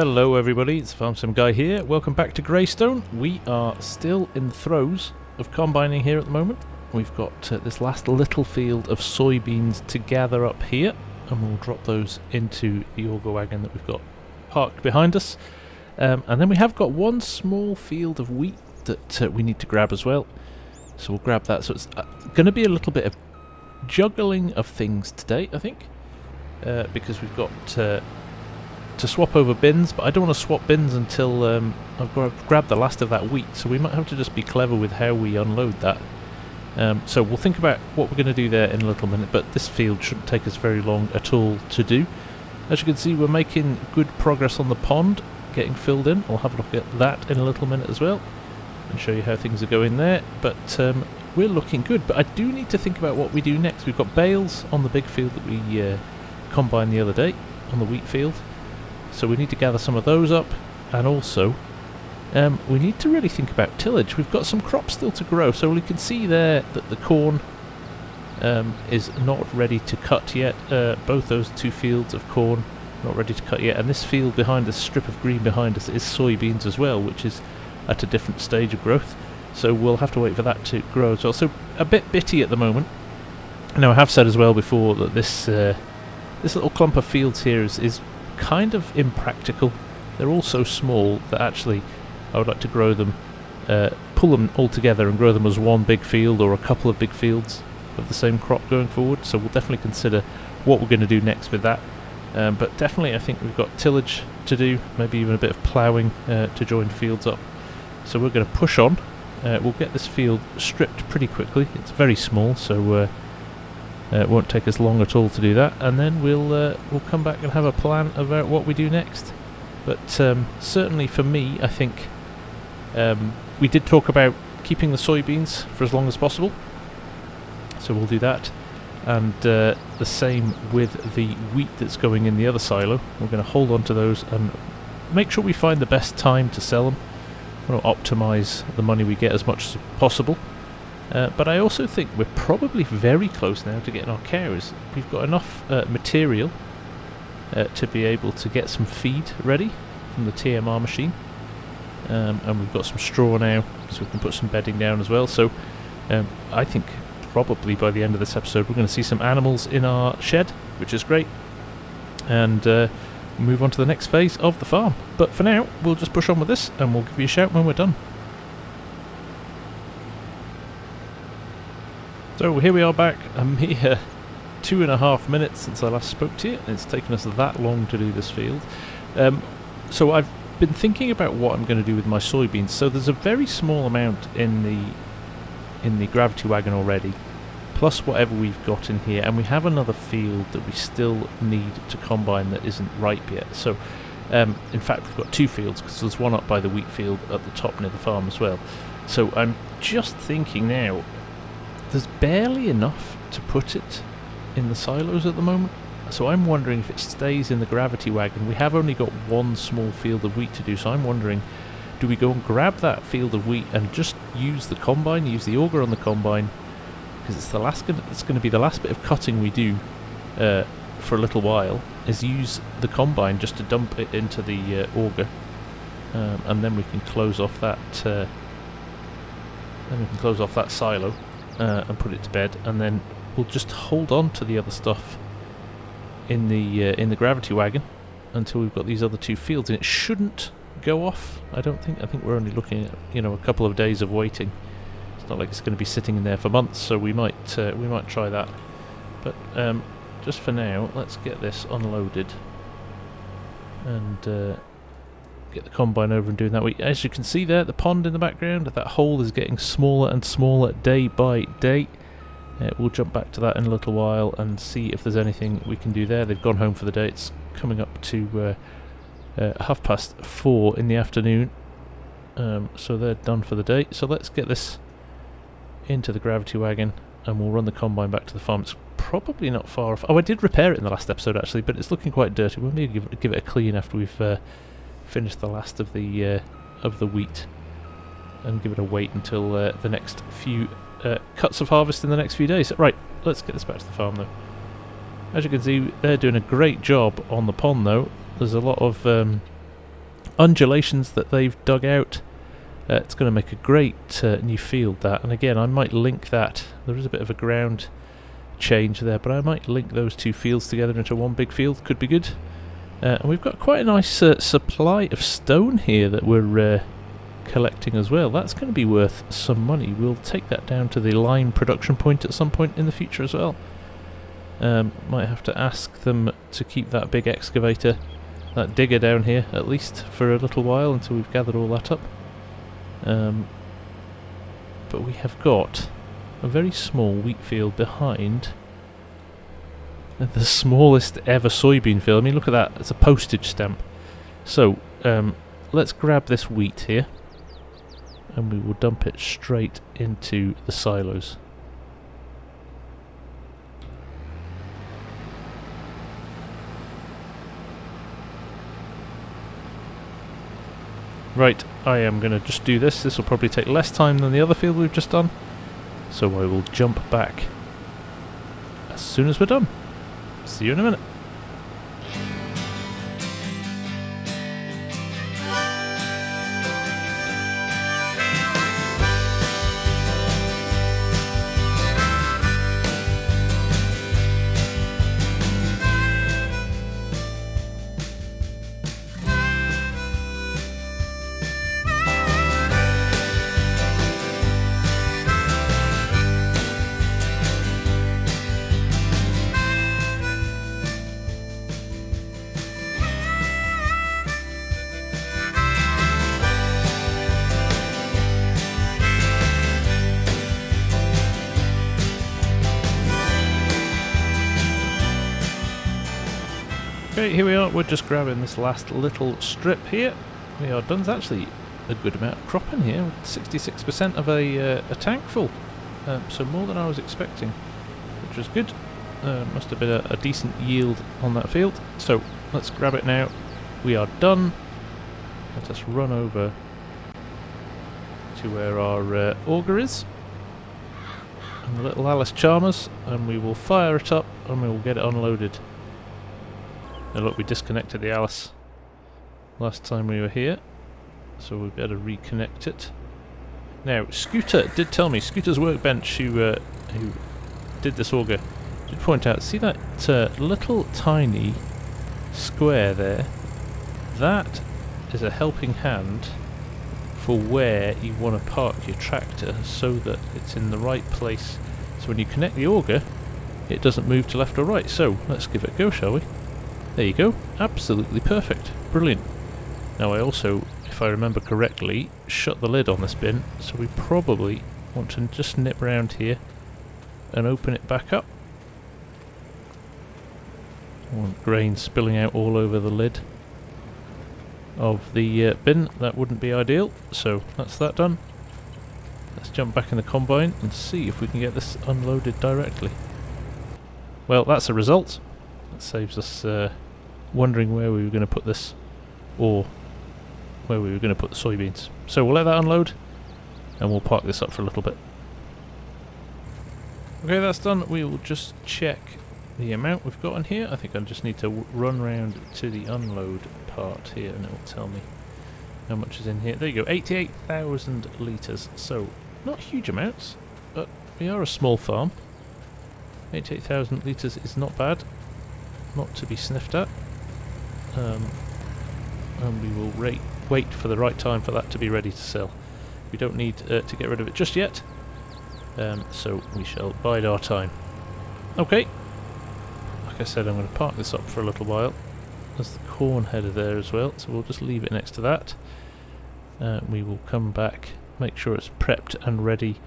Hello everybody, it's Farm Sim Guy here. Welcome back to Graystone. We are still in the throes of combining here at the moment. We've got uh, this last little field of soybeans to gather up here and we'll drop those into the auger wagon that we've got parked behind us. Um, and then we have got one small field of wheat that uh, we need to grab as well. So we'll grab that. So it's uh, going to be a little bit of juggling of things today, I think. Uh, because we've got uh, to swap over bins, but I don't want to swap bins until um, I've gra grabbed the last of that wheat, so we might have to just be clever with how we unload that. Um, so we'll think about what we're going to do there in a little minute, but this field shouldn't take us very long at all to do. As you can see, we're making good progress on the pond, getting filled in. I'll have a look at that in a little minute as well, and show you how things are going there. But um, we're looking good, but I do need to think about what we do next. We've got bales on the big field that we uh, combined the other day, on the wheat field. So we need to gather some of those up, and also um, we need to really think about tillage. We've got some crops still to grow, so we can see there that the corn um, is not ready to cut yet. Uh, both those two fields of corn not ready to cut yet, and this field behind us, strip of green behind us, is soybeans as well, which is at a different stage of growth. So we'll have to wait for that to grow as well. So a bit bitty at the moment. Now I have said as well before that this uh, this little clump of fields here is, is kind of impractical. They're all so small that actually I would like to grow them, uh, pull them all together and grow them as one big field or a couple of big fields of the same crop going forward. So we'll definitely consider what we're going to do next with that. Um, but definitely I think we've got tillage to do, maybe even a bit of ploughing uh, to join fields up. So we're going to push on. Uh, we'll get this field stripped pretty quickly. It's very small, so uh, it won't take us long at all to do that, and then we'll uh, we'll come back and have a plan about what we do next. But um, certainly for me, I think um, we did talk about keeping the soybeans for as long as possible, so we'll do that. And uh, the same with the wheat that's going in the other silo. We're going to hold on to those and make sure we find the best time to sell them. We'll optimise the money we get as much as possible. Uh, but I also think we're probably very close now to getting our carers. We've got enough uh, material uh, to be able to get some feed ready from the TMR machine. Um, and we've got some straw now, so we can put some bedding down as well. So um, I think probably by the end of this episode we're going to see some animals in our shed, which is great. And uh, move on to the next phase of the farm. But for now, we'll just push on with this and we'll give you a shout when we're done. So here we are back, a mere two and a half minutes since I last spoke to you, and it's taken us that long to do this field. Um, so I've been thinking about what I'm going to do with my soybeans. So there's a very small amount in the in the gravity wagon already, plus whatever we've got in here, and we have another field that we still need to combine that isn't ripe yet. So um, in fact we've got two fields because there's one up by the wheat field at the top near the farm as well. So I'm just thinking now there's barely enough to put it in the silos at the moment. So I'm wondering if it stays in the gravity wagon. We have only got one small field of wheat to do, so I'm wondering, do we go and grab that field of wheat and just use the combine, use the auger on the combine, because it's the last. It's going to be the last bit of cutting we do uh, for a little while. Is use the combine just to dump it into the uh, auger, um, and then we can close off that. Uh, then we can close off that silo uh, and put it to bed, and then we'll just hold on to the other stuff in the uh, in the gravity wagon until we've got these other two fields, and it shouldn't go off. I don't think. I think we're only looking at you know a couple of days of waiting. It's not like it's going to be sitting in there for months, so we might uh, we might try that. But um, just for now, let's get this unloaded and uh, get the combine over and doing that. We, as you can see there, the pond in the background, that hole is getting smaller and smaller day by day. Uh, we'll jump back to that in a little while and see if there's anything we can do there. They've gone home for the day. It's coming up to uh, uh, half past four in the afternoon. Um, so they're done for the day. So let's get this into the gravity wagon and we'll run the combine back to the farm. It's probably not far off. Oh, I did repair it in the last episode actually, but it's looking quite dirty. We'll maybe give, give it a clean after we've uh, finish the last of the uh, of the wheat and give it a wait until uh, the next few uh, cuts of harvest in the next few days. Right, let's get this back to the farm though. As you can see, they're doing a great job on the pond though. There's a lot of um, undulations that they've dug out. Uh, it's going to make a great uh, new field that, and again I might link that. There is a bit of a ground change there, but I might link those two fields together into one big field. Could be good. Uh, and we've got quite a nice uh, supply of stone here that we're uh, collecting as well. That's going to be worth some money. We'll take that down to the lime production point at some point in the future as well. Um, might have to ask them to keep that big excavator, that digger down here, at least for a little while until we've gathered all that up. Um, but we have got a very small wheat field behind the smallest ever soybean field. I mean, look at that. It's a postage stamp. So, um, let's grab this wheat here and we will dump it straight into the silos. Right, I am going to just do this. This will probably take less time than the other field we've just done. So I will jump back as soon as we're done. See you in a minute. Okay, here we are. We're just grabbing this last little strip here. We are done. There's actually a good amount of crop in here. 66% of a, uh, a tank full. Um, so more than I was expecting, which was good. Uh, must have been a, a, decent yield on that field. So let's grab it now. We are done. Let us run over to where our uh, auger is. And the little Allis Chalmers. And we will fire it up and we will get it unloaded. Now look, we disconnected the Allis last time we were here, so we better reconnect it. Now, Scooter did tell me, Scooter's workbench who, uh, who did this auger, did point out, see that uh, little tiny square there? That is a helping hand for where you want to park your tractor so that it's in the right place. So when you connect the auger, it doesn't move to left or right. So let's give it a go, shall we? There you go. Absolutely perfect. Brilliant. Now I also, if I remember correctly, shut the lid on this bin, so we probably want to just nip around here and open it back up. I want grain spilling out all over the lid of the uh, bin. That wouldn't be ideal, so that's that done. Let's jump back in the combine and see if we can get this unloaded directly. Well, that's a result. That saves us uh, wondering where we were going to put this, or where we were going to put the soybeans. So we'll let that unload, and we'll park this up for a little bit. Okay, that's done. We will just check the amount we've got in here. I think I just need to run round to the unload part here, and it will tell me how much is in here. There you go, 88,000 litres. So, not huge amounts, but we are a small farm. 88,000 litres is not bad not to be sniffed at. Um, and we will rate, wait for the right time for that to be ready to sell. We don't need uh, to get rid of it just yet, um, so we shall bide our time. Okay, like I said I'm going to park this up for a little while. There's the corn header there as well, so we'll just leave it next to that. Uh, we will come back, make sure it's prepped and ready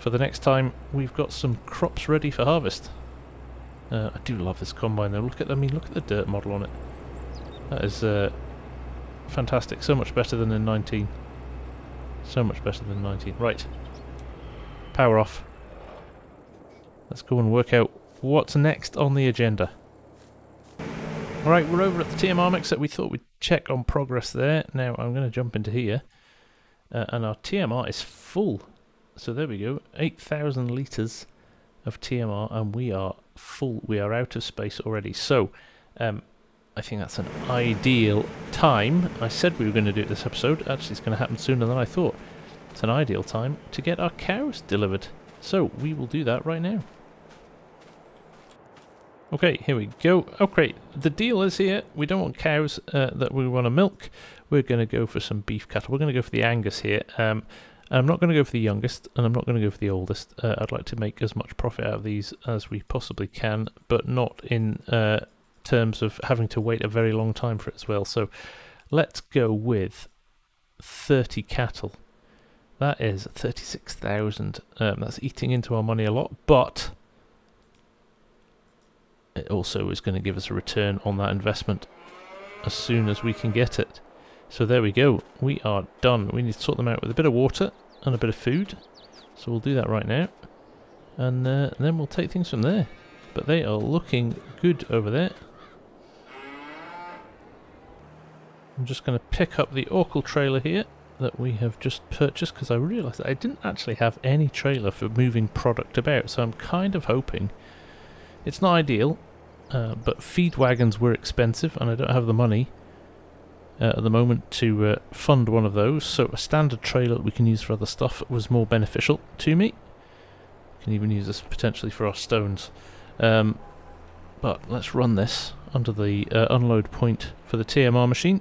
for the next time we've got some crops ready for harvest. Uh, I do love this combine though. Look at I mean look at the dirt model on it. That is uh, fantastic. So much better than in 19. So much better than 19. Right. Power off. Let's go and work out what's next on the agenda. Alright, we're over at the TMR mixer. We thought we'd check on progress there. Now I'm going to jump into here. Uh, and our TMR is full. So there we go. 8,000 litres of TMR and we are full. We are out of space already. So, um, I think that's an ideal time. I said we were going to do it this episode. Actually, it's going to happen sooner than I thought. It's an ideal time to get our cows delivered. So we will do that right now. Okay, here we go. Okay, the deal is here. We don't want cows uh, that we want to milk. We're going to go for some beef cattle. We're going to go for the Angus here. Um, I'm not going to go for the youngest, and I'm not going to go for the oldest. Uh, I'd like to make as much profit out of these as we possibly can, but not in uh, terms of having to wait a very long time for it as well. So let's go with 30 cattle. That is 36,000. Um, that's eating into our money a lot, but it also is going to give us a return on that investment as soon as we can get it. So there we go. We are done. We need to sort them out with a bit of water and a bit of food. So we'll do that right now. And, uh, and then we'll take things from there. But they are looking good over there. I'm just going to pick up the Orkel trailer here that we have just purchased because I realised I didn't actually have any trailer for moving product about. So I'm kind of hoping it's not ideal, uh, but feed wagons were expensive and I don't have the money uh, at the moment to uh, fund one of those, so a standard trailer that we can use for other stuff was more beneficial to me. We can even use this potentially for our stones. Um, but let's run this under the uh, unload point for the TMR machine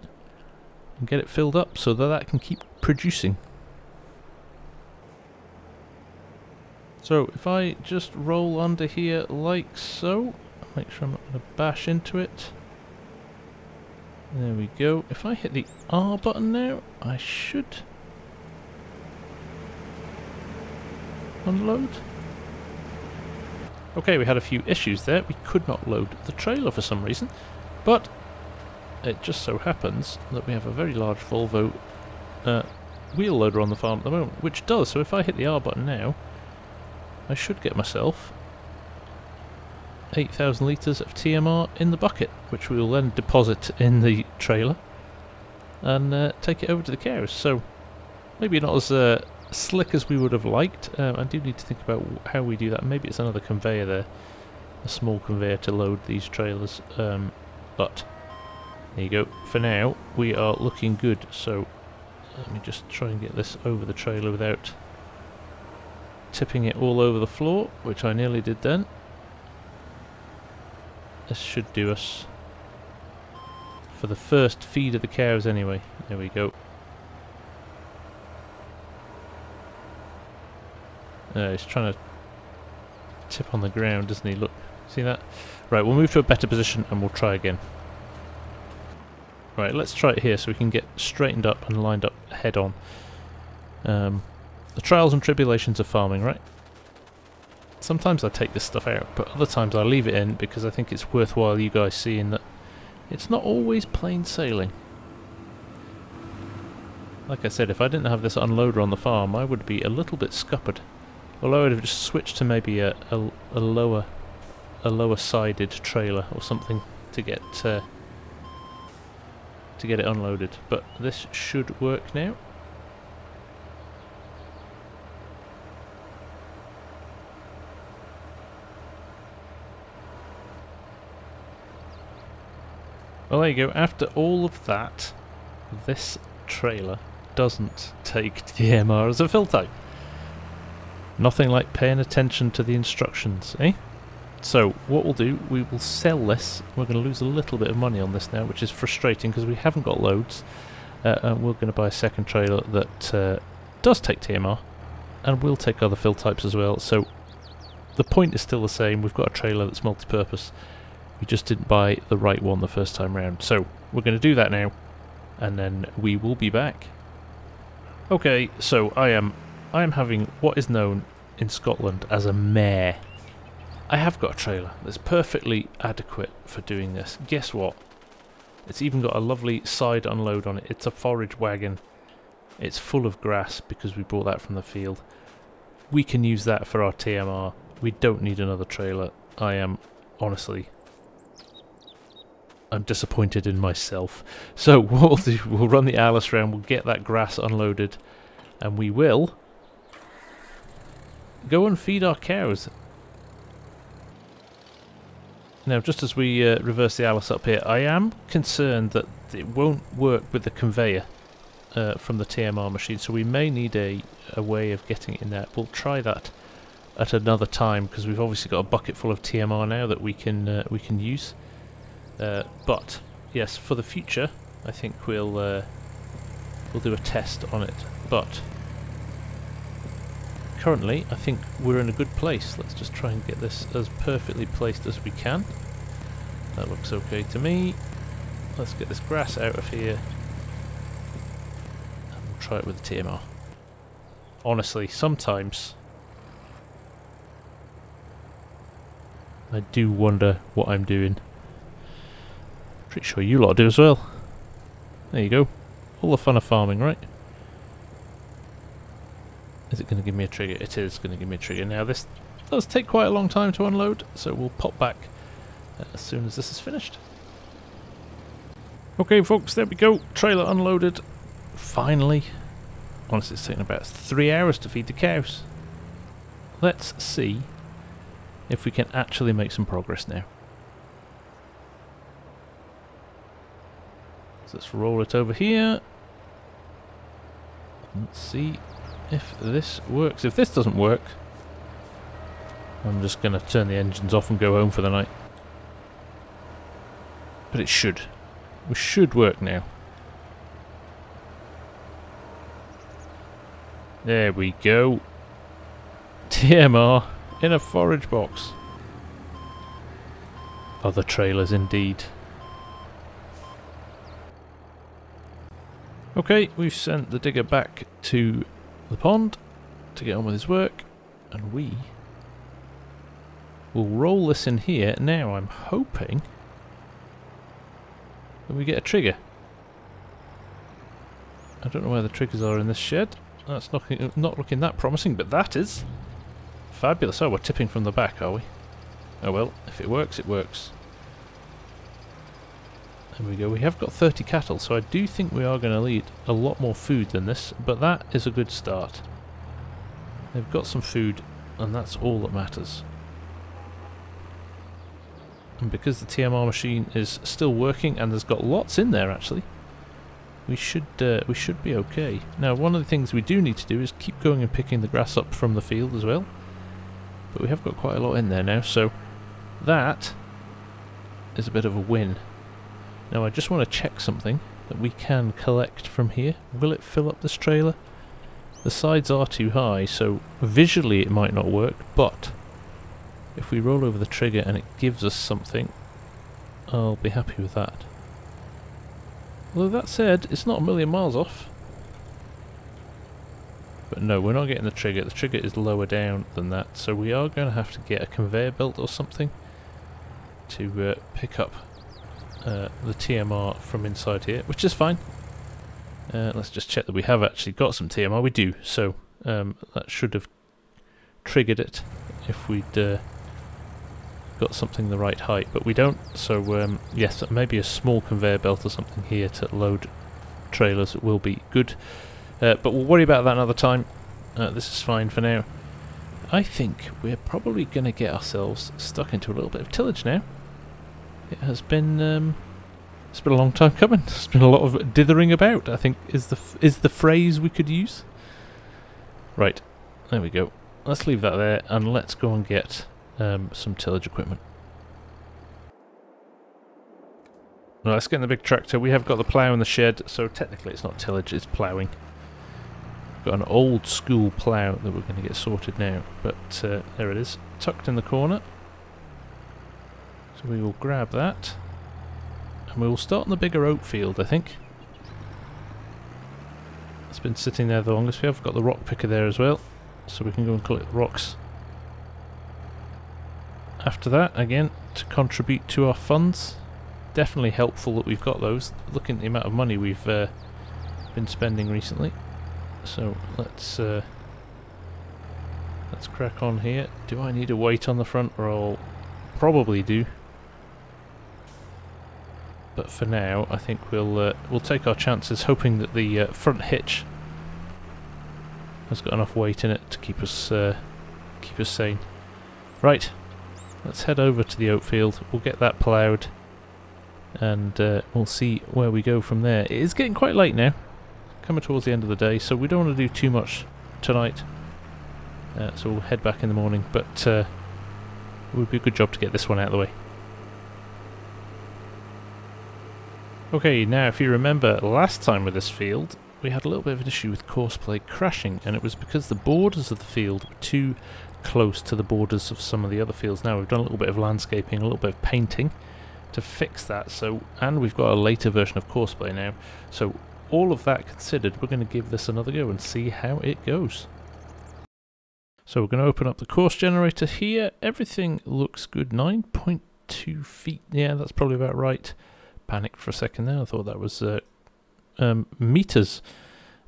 and get it filled up so that that can keep producing. So if I just roll under here like so, make sure I'm not going to bash into it. There we go. If I hit the R button now, I should unload. Okay, we had a few issues there. We could not load the trailer for some reason, but it just so happens that we have a very large Volvo uh, wheel loader on the farm at the moment, which does. So if I hit the R button now, I should get myself 8,000 litres of TMR in the bucket, which we will then deposit in the trailer and uh, take it over to the cows. So maybe not as uh, slick as we would have liked. Um, I do need to think about how we do that. Maybe it's another conveyor there, a small conveyor to load these trailers. Um, but there you go. For now, we are looking good. So let me just try and get this over the trailer without tipping it all over the floor, which I nearly did then. This should do us for the first feed of the cows anyway. There we go. Uh, he's trying to tip on the ground, doesn't he? Look, see that? Right, we'll move to a better position and we'll try again. Right, let's try it here so we can get straightened up and lined up head on. Um, the trials and tribulations of farming, right? Sometimes I take this stuff out, but other times I leave it in because I think it's worthwhile you guys seeing that it's not always plain sailing. Like I said, if I didn't have this unloader on the farm, I would be a little bit scuppered. Although I'd have just switched to maybe a, a, a lower a lower sided trailer or something to get uh, to get it unloaded. But this should work now. Well, there you go. After all of that, this trailer doesn't take TMR as a fill type. Nothing like paying attention to the instructions, eh? So, what we'll do, we will sell this. We're going to lose a little bit of money on this now, which is frustrating because we haven't got loads. Uh, and we're going to buy a second trailer that uh, does take TMR, and will take other fill types as well. So, the point is still the same. We've got a trailer that's multi-purpose. We just didn't buy the right one the first time round. So we're going to do that now, and then we will be back. Okay, so I am I am having what is known in Scotland as a mare. I have got a trailer that's perfectly adequate for doing this. Guess what? It's even got a lovely side unload on it. It's a forage wagon. It's full of grass because we brought that from the field. We can use that for our TMR. We don't need another trailer. I am honestly I'm disappointed in myself. So what we'll do, we'll run the Allis round, we'll get that grass unloaded, and we will go and feed our cows. Now, just as we uh, reverse the Allis up here, I am concerned that it won't work with the conveyor uh, from the TMR machine, so we may need a, a way of getting it in there. We'll try that at another time because we've obviously got a bucket full of TMR now that we can uh, we can use. Uh, but yes, for the future, I think we'll uh, we'll do a test on it. But currently, I think we're in a good place. Let's just try and get this as perfectly placed as we can. That looks okay to me. Let's get this grass out of here. And we'll try it with the TMR. Honestly, sometimes I do wonder what I'm doing. Pretty sure you lot do as well. There you go. All the fun of farming, right? Is it going to give me a trigger? It is going to give me a trigger. Now this does take quite a long time to unload, so we'll pop back uh, as soon as this is finished. Okay folks, there we go. Trailer unloaded. Finally. Honestly, it's taken about three hours to feed the cows. Let's see if we can actually make some progress now. Let's roll it over here. Let's see if this works. If this doesn't work, I'm just going to turn the engines off and go home for the night. But it should. We should work now. There we go. TMR in a forage box. Other trailers indeed. Okay, we've sent the digger back to the pond to get on with his work, and we will roll this in here. Now I'm hoping that we get a trigger. I don't know where the triggers are in this shed. That's not, not looking that promising, but that is. Fabulous. Oh, we're tipping from the back, are we? Oh well, if it works, it works. There we go. We have got 30 cattle, so I do think we are going to need a lot more food than this, but that is a good start. They've got some food, and that's all that matters. And because the TMR machine is still working, and there's got lots in there actually, we should uh, we should be okay. Now, one of the things we do need to do is keep going and picking the grass up from the field as well. But we have got quite a lot in there now, so that is a bit of a win. Now I just want to check something that we can collect from here. Will it fill up this trailer? The sides are too high, so visually it might not work, but if we roll over the trigger and it gives us something, I'll be happy with that. Although that said, it's not a million miles off. But no, we're not getting the trigger. The trigger is lower down than that, so we are going to have to get a conveyor belt or something to uh, pick up uh, the TMR from inside here, which is fine. Uh, let's just check that we have actually got some TMR. We do, so um, that should have triggered it if we'd uh, got something the right height, but we don't. So um, yes, maybe a small conveyor belt or something here to load trailers will be good. Uh, but we'll worry about that another time. Uh, this is fine for now. I think we're probably going to get ourselves stuck into a little bit of tillage now. It has been um, it's been a long time coming. It's been a lot of dithering about. I think is the is the phrase we could use. Right, there we go. Let's leave that there and let's go and get um, some tillage equipment. Well, let's get in the big tractor. We have got the plough in the shed, so technically it's not tillage, it's ploughing got an old school plough that we're going to get sorted now, but uh, there it is, tucked in the corner. So we will grab that, and we will start on the bigger oat field, I think. It's been sitting there the longest. We have got the rock picker there as well, so we can go and collect the rocks. After that, again, to contribute to our funds. Definitely helpful that we've got those. Looking at the amount of money we've uh, been spending recently. So let's uh, let's crack on here. Do I need a weight on the front? Or I'll probably do. But for now, I think we'll uh, we'll take our chances, hoping that the uh, front hitch has got enough weight in it to keep us uh, keep us sane. Right, let's head over to the oat field. We'll get that ploughed and uh, we'll see where we go from there. It is getting quite late now, coming towards the end of the day, so we don't want to do too much tonight. Uh, so we'll head back in the morning, but uh, it would be a good job to get this one out of the way. Okay, now if you remember last time with this field, we had a little bit of an issue with courseplay crashing, and it was because the borders of the field were too close to the borders of some of the other fields. Now we've done a little bit of landscaping, a little bit of painting to fix that, so and we've got a later version of courseplay now, so all of that considered, we're going to give this another go and see how it goes. So we're going to open up the course generator here. Everything looks good. 9.2 feet. Yeah, that's probably about right. Panicked for a second there. I thought that was uh, um, meters.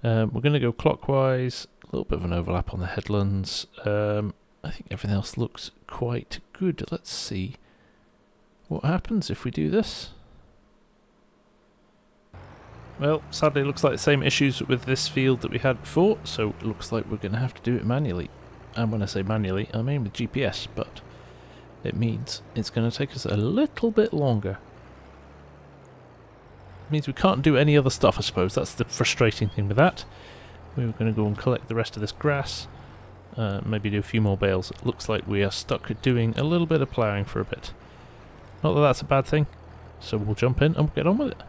Um, we're going to go clockwise. A little bit of an overlap on the headlands. Um, I think everything else looks quite good. Let's see what happens if we do this. Well, sadly it looks like the same issues with this field that we had before, so it looks like we're going to have to do it manually and when I say manually, I mean with GPS, but it means it's going to take us a little bit longer. Means we can't do any other stuff, I suppose. That's the frustrating thing with that. We were going to go and collect the rest of this grass, uh, maybe do a few more bales. It looks like we are stuck doing a little bit of ploughing for a bit. Not that that's a bad thing, so we'll jump in and we'll get on with it.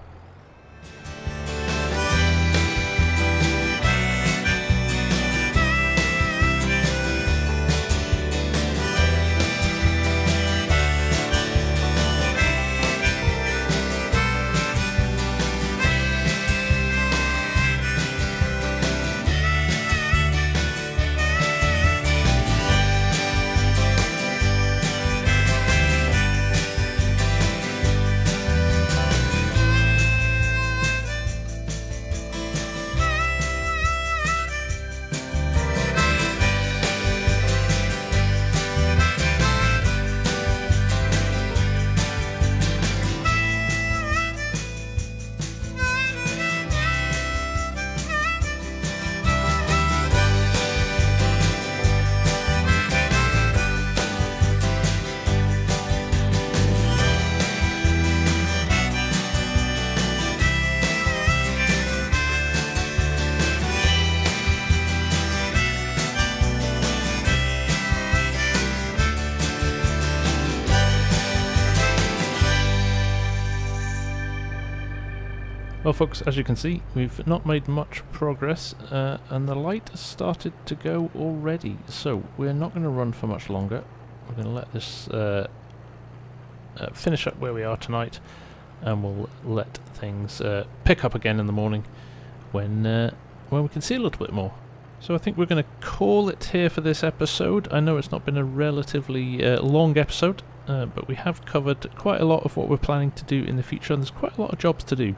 Well folks, as you can see, we've not made much progress uh, and the light has started to go already. So we're not going to run for much longer. We're going to let this uh, uh, finish up where we are tonight and we'll let things uh, pick up again in the morning when, uh, when we can see a little bit more. So I think we're going to call it here for this episode. I know it's not been a relatively uh, long episode, but we have covered quite a lot of what we're planning to do in the future and there's quite a lot of jobs to do.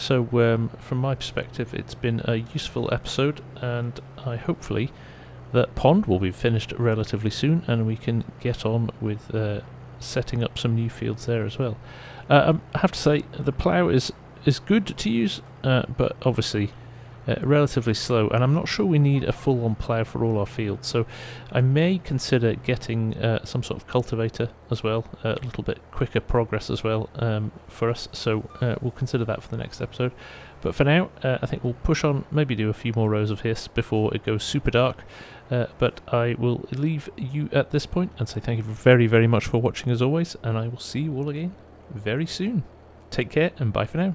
So um, from my perspective it's been a useful episode and I hopefully that pond will be finished relatively soon and we can get on with uh, setting up some new fields there as well. Uh, um, I have to say the plough is is good to use uh, but obviously uh, relatively slow and I'm not sure we need a full-on plough for all our fields. So I may consider getting uh, some sort of cultivator as well a little bit quicker progress as well um, for us. So uh, we'll consider that for the next episode. But for now uh, I think we'll push on maybe do a few more rows of hiss before it goes super dark. Uh, but I will leave you at this point and say thank you very very much for watching as always and I will see you all again very soon. Take care and bye for now